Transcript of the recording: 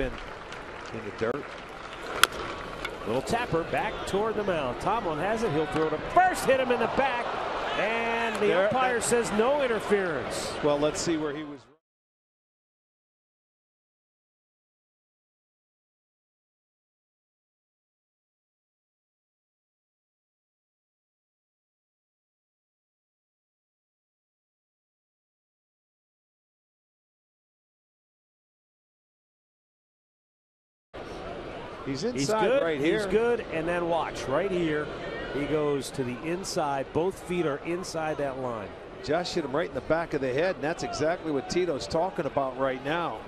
been in the dirt. Little tapper back toward the mound. Tomlin has it. He'll throw to first, hit him in the back, and the There- umpire says no interference. Well, let's see where he was. He's inside He's good. right here. He's good. And then watch right here. He goes to the inside. Both feet are inside that line. Josh hit him right in the back of the head, and that's exactly what Tito's talking about right now.